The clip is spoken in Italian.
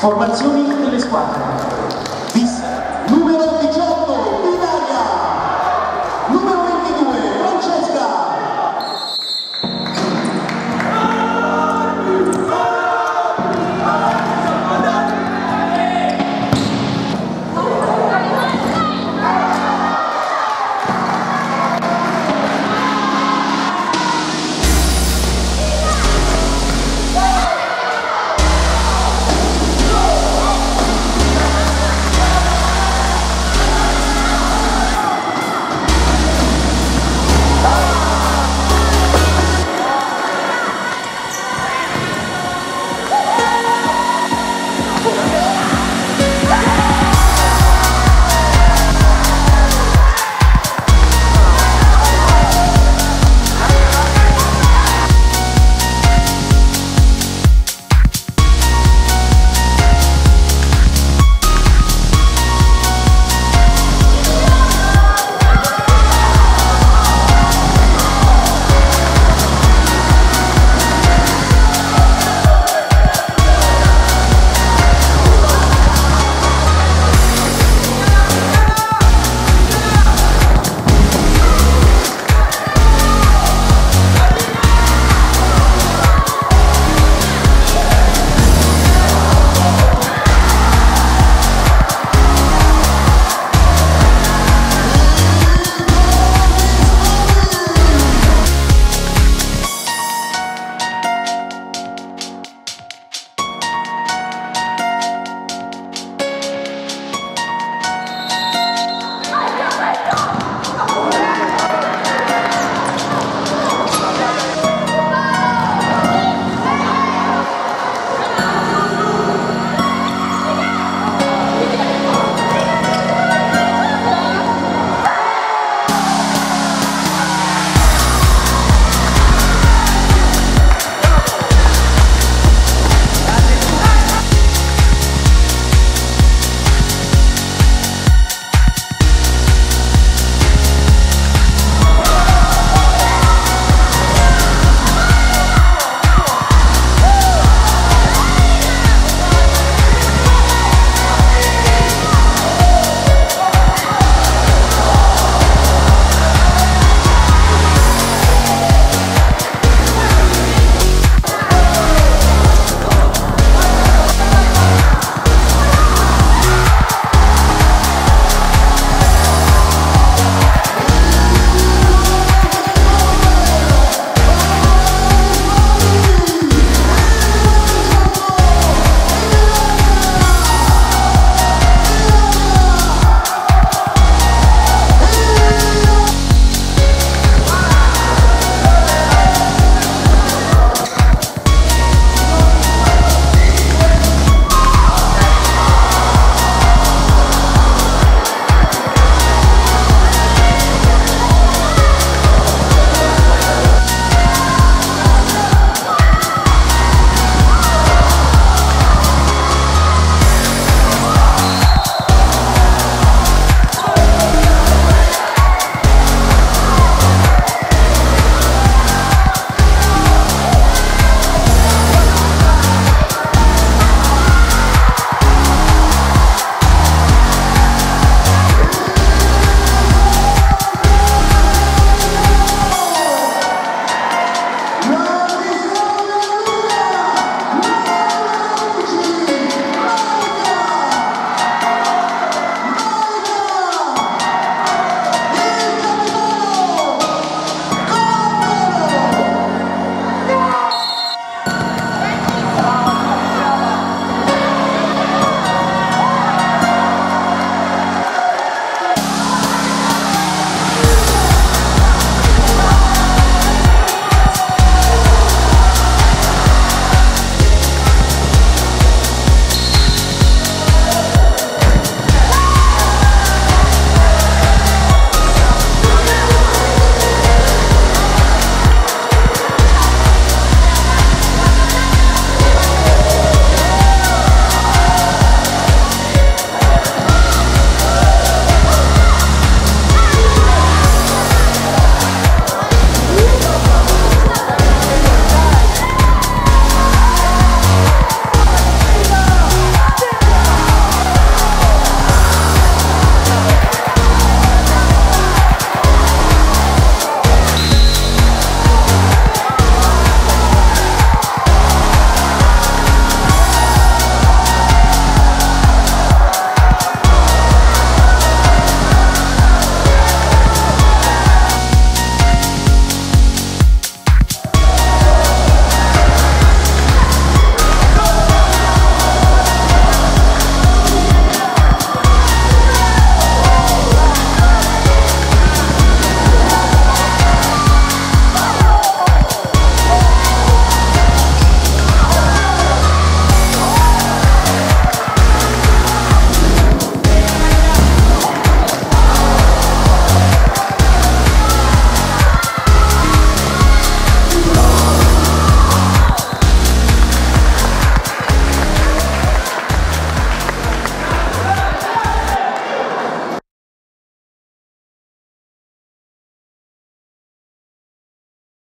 Formazioni delle squadre.